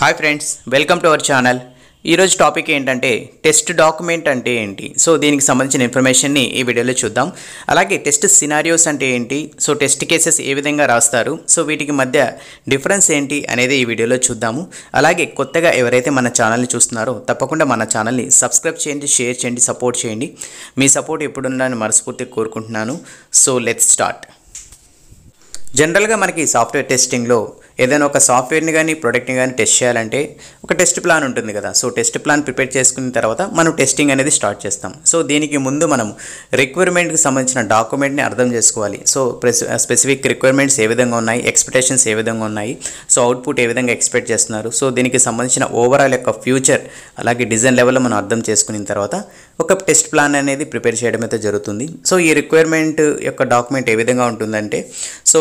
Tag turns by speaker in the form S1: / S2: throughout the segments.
S1: Hi friends welcome to our channel ఈరోజు topic ఏంటంటే test document అంటే ఏంటి? సో దీనికి సంబంధించిన ఇన్ఫర్మేషన్ని ఈ వీడియోలో చూద్దాం. అలాగే టెస్ట్ సినారియోస్ అంటే ఏంటి? సో టెస్ట్ కేసెస్ ఏ విధంగా రాస్తారు? సో వీటికి మధ్య డిఫరెన్స్ ఏంటి అనేది ఈ వీడియోలో చూద్దాము. అలాగే కొత్తగా ఎవరైతే మన ఛానల్ని చూస్తున్నారో తప్పకుండా మన ఛానల్ని సబ్స్క్రైబ్ చేయండి షేర్ చేయండి సపోర్ట్ చేయండి. మీ సపోర్ట్ ఎప్పుడుందని మనస్ఫూర్తిగా కోరుకుంటున్నాను. సో లెట్స్ స్టార్ట్ జనరల్గా మనకి సాఫ్ట్వేర్ టెస్టింగ్లో ఏదైనా ఒక సాఫ్ట్వేర్ని కానీ ప్రోడక్ట్ని కానీ టెస్ట్ చేయాలంటే ఒక టెస్ట్ ప్లాన్ ఉంటుంది కదా. సో టెస్ట్ ప్లాన్ ప్రిపేర్ చేసుకున్న తర్వాత మనం టెస్టింగ్ అనేది స్టార్ట్ చేస్తాం. సో దీనికి ముందు మనం రిక్వైర్మెంట్కి సంబంధించిన డాక్యుమెంట్ని అర్థం చేసుకోవాలి. సో స్పెసిఫిక్ రిక్వైర్మెంట్స్ ఏ విధంగా ఉన్నాయి? ఎక్స్పెక్టేషన్స్ ఏ విధంగా ఉన్నాయి? సో అవుట్పుట్ ఏ విధంగా ఎక్స్పెక్ట్ చేస్తున్నారు? సో దీనికి సంబంధించిన ఓవరాల్ యొక్క ఫ్యూచర్ అలాగే డిజైన్ లెవెల్లో మనం అర్థం చేసుకున్న తర్వాత ఒక టెస్ట్ ప్లాన్ అనేది ప్రిపేర్ చేయడం అయితే జరుగుతుంది. సో ఈ రిక్వైర్మెంట్ యొక్క డాక్యుమెంట్ ఏ విధంగా ఉంటుందంటే సో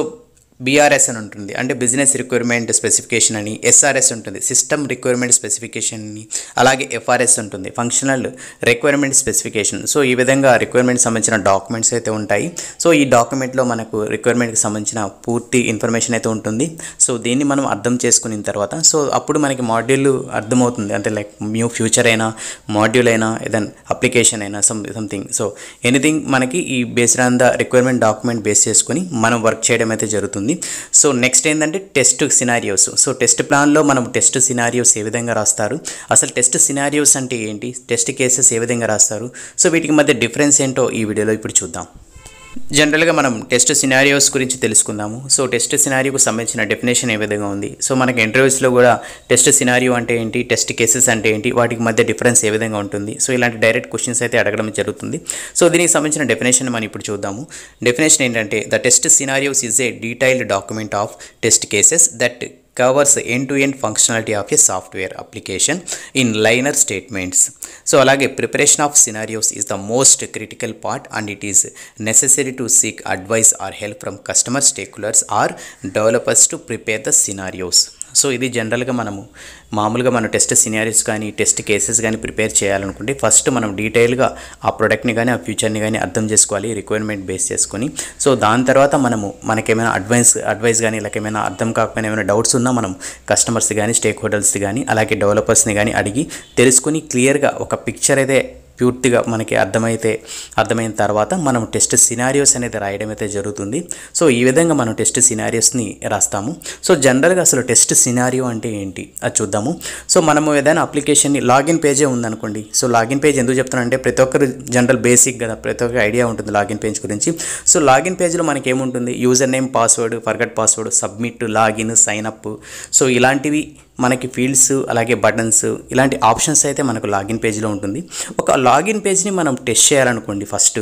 S1: బీఆర్ఎస్ అని ఉంటుంది. అంటే బిజినెస్ రిక్వైర్మెంట్ స్పెసిఫికేషన్ అని ఎస్ఆర్ఎస్ ఉంటుంది. సిస్టమ్ రిక్వైర్మెంట్ స్పెసిఫికేషన్ అని అలాగే ఎఫ్ఆర్ఎస్ ఉంటుంది. ఫంక్షనల్ రిక్వైర్మెంట్ స్పెసిఫికేషన్ సో ఈ విధంగా రిక్వైర్మెంట్ సంబంధించిన డాక్యుమెంట్స్ అయితే ఉంటాయి. సో ఈ డాక్యుమెంట్లో మనకు రిక్వైర్మెంట్కి సంబంధించిన పూర్తి ఇన్ఫర్మేషన్ అయితే ఉంటుంది. సో దీన్ని మనం అర్థం చేసుకున్న తర్వాత సో అప్పుడు మనకి మాడ్యూల్ అర్థమవుతుంది. అంటే లైక్ న్యూ ఫ్యూచర్ అయినా మాడ్యూల్ అయినా ఏదైనా అప్లికేషన్ అయినా సమ్ సంథింగ్ సో ఎనీథింగ్ మనకి ఈ based on the requirement document base చేసుకొని మనం వర్క్ చేయడం అయితే జరుగుతుంది. సో నెక్స్ట్ ఏంటంటే టెస్ట్ సినారియోస్ సో టెస్ట్ ప్లాన్లో మనం టెస్ట్ సినారియోస్ ఏ విధంగా రాస్తారు? అసలు టెస్ట్ సినారియోస్ అంటే ఏంటి? టెస్ట్ కేసెస్ ఏ విధంగా రాస్తారు? సో వీటికి మధ్య డిఫరెన్స్ ఏంటో ఈ వీడియోలో ఇప్పుడు చూద్దాం. జనరల్గా మనం టెస్ట్ సినారియోస్ గురించి తెలుసుకుందాము. సో టెస్ట్ సినారియోకు సంబంధించిన డెఫినేషన్ ఏ విధంగా ఉంది? సో మనకి ఇంటర్వ్యూస్లో కూడా టెస్ట్ సినారియో అంటే ఏంటి? టెస్ట్ కేసెస్ అంటే ఏంటి? వాటికి మధ్య డిఫరెన్స్ ఏ విధంగా ఉంటుంది? సో ఇలాంటి డైరెక్ట్ క్వశ్చన్స్ అయితే అడగడం జరుగుతుంది. సో దీనికి సంబంధించిన డెఫినేషన్ మనం ఇప్పుడు చూద్దాము. డెఫినేషన్ ఏంటంటే the test scenarios is a detailed document of test cases that covers the end-to-end -end functionality of a software application in liner statements. So alage preparation of scenarios is the most critical part and it is necessary to seek advice or help from customer stakeholders or developers to prepare the scenarios. So ఇది జనరల్గా మనము మామూలుగా మనం test scenarios కానీ test cases కానీ prepare చేయాలనుకుంటే first మనం డీటెయిల్గా ఆ ప్రోడక్ట్ని కానీ ఆ ఫ్యూచర్ని కానీ అర్థం చేసుకోవాలి రిక్వైర్మెంట్ బేస్ చేసుకొని. సో దాని తర్వాత మనము మనకేమైనా అడ్వైస్ అడ్వైస్ కానీ ఇలా ఏమైనా అర్థం కాకపోయినా ఏమైనా డౌట్స్ ఉన్నా మనం కస్టమర్స్ కానీ స్టేక్ హోల్డర్స్ కానీ అలాగే డెవలపర్స్ని కానీ అడిగి తెలుసుకొని క్లియర్గా ఒక పిక్చర్ అయితే పూర్తిగా మనకి అర్థమైతే అర్థమైన తర్వాత మనం టెస్ట్ సినారియోస్ అనేది రాయడం అయితే జరుగుతుంది. సో ఈ విధంగా మనం టెస్ట్ సినారియోస్ని రాస్తాము. సో జనరల్గా అసలు టెస్ట్ సినారియో అంటే ఏంటి? అది చూద్దాము. సో మనము ఏదైనా అప్లికేషన్ని లాగిన్ పేజే ఉందనుకోండి. సో లాగిన్ పేజ్ ఎందుకు చెప్తున్నానంటే ప్రతి ఒక్కరు జనరల్ బేసిక్ కదా ప్రతి ఒక్కరి ఐడియా ఉంటుంది లాగిన్ పేజ్ గురించి. సో లాగిన్ పేజ్లో మనకి ఏముంటుంది? User name password forgot password submit login sign up so ఇలాంటివి మనకి ఫీల్డ్స్ అలాగే బటన్స్ ఇలాంటి ఆప్షన్స్ అయితే మనకు లాగిన్ పేజ్లో ఉంటుంది. ఒక లాగిన్ పేజ్ని మనం టెస్ట్ చేయాలనుకోండి ఫస్ట్.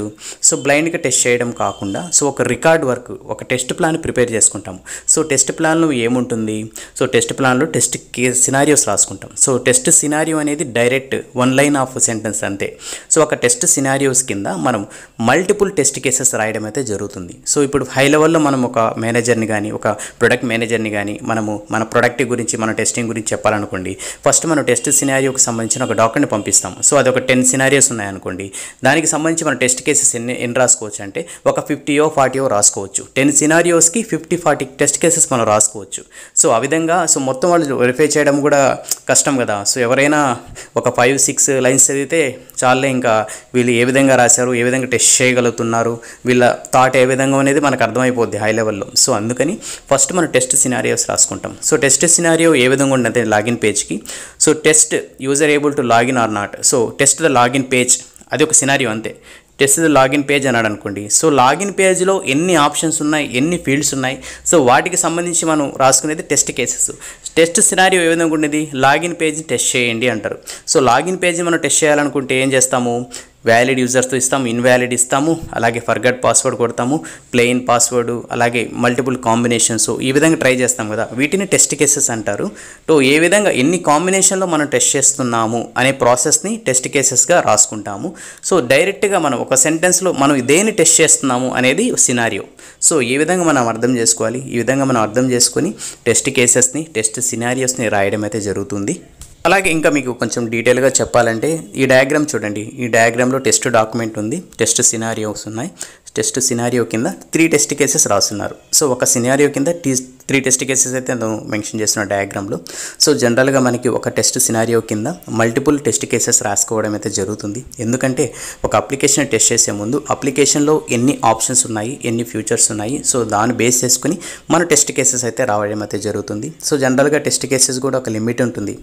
S1: సో బ్లైండ్గా టెస్ట్ చేయడం కాకుండా సో ఒక రికార్డ్ వర్క్ ఒక టెస్ట్ ప్లాన్ ప్రిపేర్ చేసుకుంటాము. సో టెస్ట్ ప్లాన్లో ఏముంటుంది? సో టెస్ట్ ప్లాన్లో టెస్ట్ కే సినారియోస్ రాసుకుంటాం. సో టెస్ట్ సినారియో అనేది direct one line of sentence అంతే. సో ఒక టెస్ట్ సినారియోస్ కింద మనం మల్టిపుల్ టెస్ట్ కేసెస్ రాయడం అయితే జరుగుతుంది. సో ఇప్పుడు హై లెవెల్లో మనం ఒక మేనేజర్ని కానీ ఒక ప్రొడక్ట్ మేనేజర్ని కానీ మనము మన ప్రొడక్ట్ గురించి మన టెస్టింగ్ గురించి చెప్పాలనుకోండి ఫస్ట్ మనం టెస్ట్ సినారియోకి సంబంధించిన ఒక డాక్యుమెంట్ పంపిస్తాం సో అది ఒక టెన్ సినారియోస్ ఉన్నాయనుకోండి. దానికి సంబంధించి మన టెస్ట్ కేసెస్ ఎన్ని ఎన్ని రాసుకోవచ్చు అంటే ఒక ఫిఫ్టీయో ఫార్టీయో రాసుకోవచ్చు. టెన్ సినారియోస్కి ఫిఫ్టీ ఫార్టీ టెస్ట్ కేసెస్ మనం రాసుకోవచ్చు. సో ఆ విధంగా సో మొత్తం వాళ్ళు వెరిఫై చేయడం కూడా కష్టం కదా. సో ఎవరైనా ఒక ఫైవ్ సిక్స్ లైన్స్ చదివితే చాలే ఇంకా వీళ్ళు ఏ విధంగా రాశారు ఏ విధంగా టెస్ట్ చేయగలుగుతున్నారు వీళ్ళ థాట్ ఏ విధంగా అనేది మనకు అర్థమైపోద్ది హై లెవెల్లో. సో అందుకని ఫస్ట్ మనం టెస్ట్ సినారియోస్ రాసుకుంటాం. సో టెస్ట్ సినారియో ఏ విధంగా ఉంటుంది login పేజ్కి. So test user able to login or not. So test the login page అది ఒక సినారియో అంతే. టెస్ట్ ద లాగిన్ పేజ్ అన్నాడు అనుకోండి. సో లాగిన్ పేజ్లో ఎన్ని ఆప్షన్స్ ఉన్నాయి ఎన్ని ఫీల్డ్స్ ఉన్నాయి సో వాటికి సంబంధించి మనం రాసుకునేది టెస్ట్ కేసెస్. టెస్ట్ సినారియో ఏ విధంగా ఉండేది? లాగిన్ పేజ్ టెస్ట్ చేయండి అంటారు. సో లాగిన్ పేజ్ మనం టెస్ట్ చేయాలనుకుంటే ఏం చేస్తాము? వ్యాలిడ్ యూజర్స్తో ఇస్తాము ఇన్వాలిడ్ ఇస్తాము అలాగే ఫర్గట్ పాస్వర్డ్ కొడతాము ప్లెయిన్ పాస్వర్డ్ అలాగే మల్టిపుల్ కాంబినేషన్స్ ఈ విధంగా ట్రై చేస్తాం కదా. వీటిని టెస్ట్ కేసెస్ అంటారు. సో ఏ విధంగా ఎన్ని కాంబినేషన్లో మనం టెస్ట్ చేస్తున్నాము అనే ప్రాసెస్ని టెస్ట్ కేసెస్గా రాసుకుంటాము. సో డైరెక్ట్గా మనం ఒక సెంటెన్స్లో మనం దేన్ని టెస్ట్ చేస్తున్నాము అనేది సినారియో సో ఈ విధంగా మనం అర్థం చేసుకోవాలి? ఈ విధంగా మనం అర్థం చేసుకొని టెస్ట్ కేసెస్ని టెస్ట్ సినారియోస్ని రాయడం అయితే జరుగుతుంది. అలాగే ఇంకా మీకు కొంచెం డీటెయిల్గా చెప్పాలంటే ఈ డయాగ్రామ్ చూడండి. ఈ డయాగ్రామ్లో టెస్ట్ డాక్యుమెంట్ ఉంది. టెస్ట్ సినారియోస్ ఉన్నాయి. టెస్ట్ సినారియో కింద త్రీ టెస్ట్ కేసెస్ రాస్తున్నారు సో ఒక సినారియో కింద టీ త్రీ టెస్ట్ కేసెస్ అయితే నేను మెన్షన్ చేసిన డయాగ్రామ్లో సో జనరల్గా మనకి ఒక టెస్ట్ సినారియో కింద మల్టిపుల్ టెస్ట్ కేసెస్ రాసుకోవడం అయితే జరుగుతుంది. ఎందుకంటే ఒక అప్లికేషన్ టెస్ట్ చేసే ముందు అప్లికేషన్లో ఎన్ని ఆప్షన్స్ ఉన్నాయి ఎన్ని ఫ్యూచర్స్ ఉన్నాయి సో దాన్ని బేస్ చేసుకుని మన టెస్ట్ కేసెస్ అయితే రావడం అయితే జరుగుతుంది. సో జనరల్గా టెస్ట్ కేసెస్ కూడా ఒక లిమిట్ ఉంటుంది.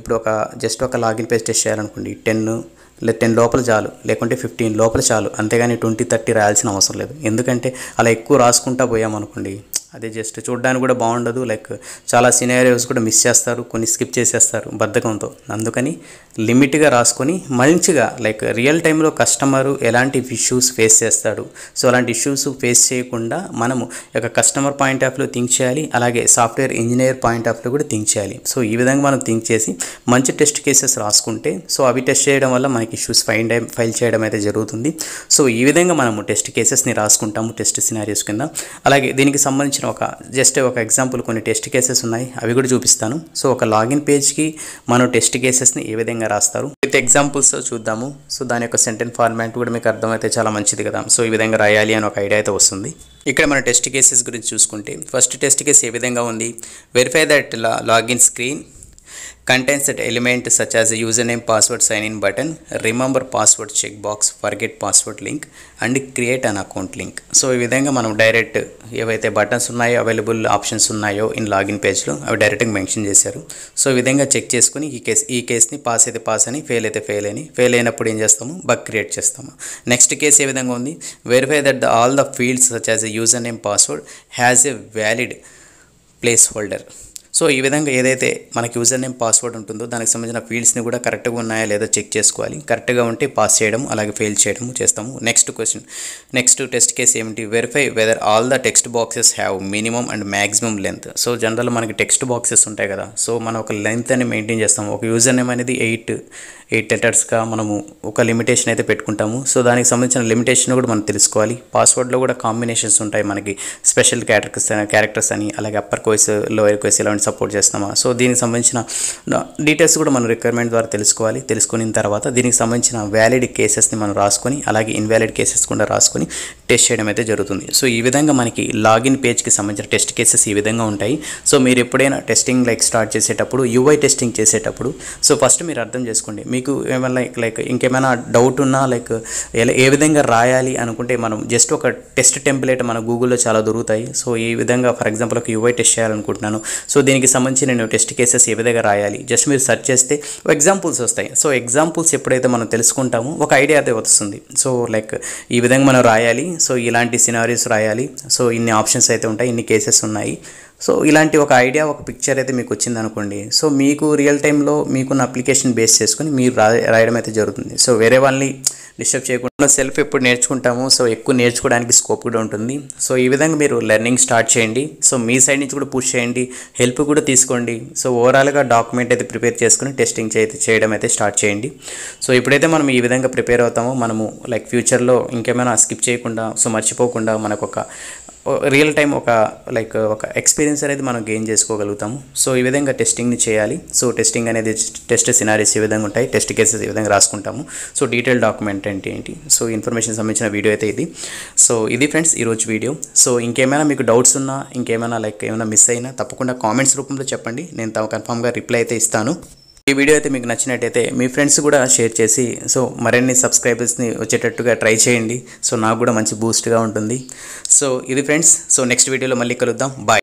S1: ఇప్పుడు ఒక జస్ట్ ఒక లాగిన్ పేజ్ టెస్ట్ చేయాలనుకోండి టెన్ లేదా టెన్ లోపల చాలు లేకుంటే ఫిఫ్టీన్ లోపల చాలు. అంతేగాని ట్వంటీ థర్టీ రాయాల్సిన అవసరం లేదు. ఎందుకంటే అలా ఎక్కువ రాసుకుంటా పోయామనుకోండి అదే జస్ట్ చూడడానికి కూడా బాగుండదు. లైక్ చాలా సినారియోస్ కూడా మిస్ చేస్తారు. కొన్ని స్కిప్ చేసేస్తారు బద్ధకంతో. అందుకని లిమిట్గా రాసుకొని మంచిగా లైక్ రియల్ టైంలో కస్టమరు ఎలాంటి ఇష్యూస్ ఫేస్ చేస్తాడు. సో అలాంటి ఇష్యూస్ ఫేస్ చేయకుండా మనము యొక్క customer point of view think చేయాలి. అలాగే software engineer point of view కూడా థింక్ చేయాలి. సో ఈ విధంగా మనం థింక్ చేసి మంచి టెస్ట్ కేసెస్ రాసుకుంటే సో అవి టెస్ట్ చేయడం వల్ల మనకి ఇష్యూస్ ఫైండ్ ఫైల్ చేయడం అయితే జరుగుతుంది. సో ఈ విధంగా మనము టెస్ట్ కేసెస్ని రాసుకుంటాము టెస్ట్ సినారియోస్ కింద. అలాగే దీనికి సంబంధించిన ఒక జస్ట్ ఒక ఎగ్జాంపుల్ కొన్ని టెస్ట్ కేసెస్ ఉన్నాయి అవి కూడా చూపిస్తాను. సో ఒక లాగిన్ పేజ్కి మనం టెస్ట్ కేసెస్ని ఏ విధంగా రాస్తారు? విత్ ఎగ్జాంపుల్స్ చూద్దాము. సో దాని యొక్క సెంటెన్స్ ఫార్మాట్ కూడా మీకు అర్థమైతే చాలా మంచిది కదా. సో ఈ విధంగా రాయాలి అని ఒక ఐడియా అయితే వస్తుంది. ఇక్కడ మన టెస్ట్ కేసెస్ గురించి చూసుకుంటే ఫస్ట్ టెస్ట్ కేసు ఏ విధంగా ఉంది? Verify that login screen contains that element such as a username password sign in button remember password checkbox forget password link and create an account link so ఈ విధంగా మనం direct ఏవైతే buttons ఉన్నాయో available options ఉన్నాయో in login పేజ్లో అవి డైరెక్ట్గా mention చేశారు. సో ఈ విధంగా చెక్ చేసుకుని ఈ కేస్ ఈ కేస్ని పాస్ అయితే పాస్ అని ఫెయిల్ అయితే ఫెయిల్ అని ఫెయిల్ అయినప్పుడు ఏం చేస్తాము? బగ్ క్రియేట్ చేస్తాము. నెక్స్ట్ కేసు ఏ విధంగా ఉంది? Verify that the all the fields such as a user name password has a valid placeholder so ఈ విధంగా ఏదైతే మనకి యూజర్ నేమ్ పాస్వర్డ్ ఉంటుందో దానికి సంబంధించిన ఫీల్డ్స్ని కూడా కరెక్ట్గా ఉన్నాయా లేదా చెక్ చేసుకోవాలి. కరెక్ట్గా ఉంటే పాస్ చేయడం అలాగే ఫెయిల్ చేయడం చేస్తాము. Next question next test case ఏమిటి? Verify whether all the text boxes have minimum and maximum length so general మనకి టెక్స్ట్ బాక్సెస్ ఉంటాయి కదా. సో మనం ఒక లెంత్ అని మెయింటైన్ చేస్తాము. ఒక యూజర్ నేమ్ అనేది ఎయిట్ ఎయిట్ లెటర్స్గా మనము ఒక లిమిటేషన్ అయితే పెట్టుకుంటాము. సో దానికి సంబంధించిన లిమిటేషన్ కూడా మనం తెలుసుకోవాలి. పాస్వర్డ్లో కూడా కాంబినేషన్స్ ఉంటాయి మనకి. స్పెషల్ క్యారెక్టర్స్ క్యారెక్టర్స్ అని అలాగే అప్పర్ కోయిస్ లోయర్ కోయిస్ ఇలాంటి సపోర్ట్ చేస్తున్నామా? సో దీనికి సంబంధించిన డీటెయిల్స్ కూడా మనం రిక్వైర్మెంట్ ద్వారా తెలుసుకోవాలి. తెలుసుకున్న తర్వాత దీనికి సంబంధించిన వ్యాలిడ్ కేసెస్ని మనం రాసుకొని అలాగే ఇన్వాలిడ్ కేసెస్ కూడా రాసుకొని టెస్ట్ చేయడం అయితే జరుగుతుంది. సో ఈ విధంగా మనకి లాగిన్ పేజ్కి సంబంధించిన టెస్ట్ కేసెస్ ఈ విధంగా ఉంటాయి. సో మీరు ఎప్పుడైనా టెస్టింగ్ లైక్ స్టార్ట్ చేసేటప్పుడు యూఐ టెస్టింగ్ చేసేటప్పుడు సో ఫస్ట్ మీరు అర్థం చేసుకోండి. మీకు ఏమైనా లైక్ లైక్ ఇంకేమైనా డౌట్ ఉన్నా లైక్ ఏ విధంగా రాయాలి అనుకుంటే మనం జస్ట్ ఒక టెస్ట్ టెంప్లెట్ మన గూగుల్లో చాలా దొరుకుతాయి. సో ఈ విధంగా ఫర్ ఎగ్జాంపుల్ ఒక యూఐ టెస్ట్ చేయాలనుకుంటున్నాను. సో దీనికి సంబంధించి నేను టెస్ట్ కేసెస్ ఏ విధంగా రాయాలి? జస్ట్ మీరు సెర్చ్ చేస్తే ఎగ్జాంపుల్స్ వస్తాయి. సో ఎగ్జాంపుల్స్ ఎప్పుడైతే మనం తెలుసుకుంటామో ఒక ఐడియా అయితే వస్తుంది. సో లైక్ ఈ విధంగా మనం రాయాలి. సో ఇలాంటి సినారీస్ రాయాలి. సో ఇన్ని ఆప్షన్స్ అయితే ఉంటాయి ఇన్ని కేసెస్ ఉన్నాయి. సో ఇలాంటి ఒక ఐడియా ఒక పిక్చర్ అయితే మీకు వచ్చింది అనుకోండి సో మీకు రియల్ టైంలో మీకున్న అప్లికేషన్ బేస్ చేసుకుని మీరు రా రాయడం అయితే జరుగుతుంది. సో వేరే వాళ్ళని డిస్టర్బ్ చేయకుండా సెల్ఫ్ ఎప్పుడు నేర్చుకుంటాము సో ఎక్కువ నేర్చుకోవడానికి స్కోప్ కూడా ఉంటుంది. సో ఈ విధంగా మీరు లెర్నింగ్ స్టార్ట్ చేయండి. సో మీ సైడ్ నుంచి కూడా పుష్ చేయండి హెల్ప్ కూడా తీసుకోండి. సో ఓవరాల్గా డాక్యుమెంట్ అయితే ప్రిపేర్ చేసుకుని టెస్టింగ్ అయితే చేయడం అయితే స్టార్ట్ చేయండి. సో ఎప్పుడైతే మనం ఈ విధంగా ప్రిపేర్ అవుతామో మనము లైక్ ఫ్యూచర్లో ఇంకేమైనా స్కిప్ చేయకుండా సో మర్చిపోకుండా మనకు ఒక రియల్ టైం ఒక లైక్ ఒక ఎక్స్పీరియన్స్ అనేది మనం గెయిన్ చేసుకోగలుగుతాము. సో ఈ విధంగా టెస్టింగ్ని చేయాలి. సో టెస్టింగ్ అనేది టెస్ట్ సినారీస్ ఈ విధంగా ఉంటాయి. టెస్ట్ కేసెస్ ఈ విధంగా రాసుకుంటాము. సో డీటెయిల్ డాక్యుమెంట్ అంటే ఏంటి? సో ఇన్ఫర్మేషన్ సంబంధించిన వీడియో అయితే ఇది. సో ఇది ఫ్రెండ్స్ ఈరోజు వీడియో సో ఇంకేమైనా మీకు డౌట్స్ ఉన్నా ఇంకేమైనా లైక్ ఏమైనా మిస్ అయినా తప్పకుండా కామెంట్స్ రూపంలో చెప్పండి. నేను కన్ఫామ్గా రిప్లై అయితే ఇస్తాను. ఈ వీడియో అయితే మీకు నచ్చినట్టయితే మీ ఫ్రెండ్స్ కూడా షేర్ చేసి సో మరిన్ని సబ్స్క్రైబర్స్ని వచ్చేటట్టుగా ట్రై చేయండి. సో నాకు కూడా మంచి బూస్ట్గా ఉంటుంది. సో ఇది ఫ్రెండ్స్ సో నెక్స్ట్ వీడియోలో మళ్ళీ కలుద్దాం. బాయ్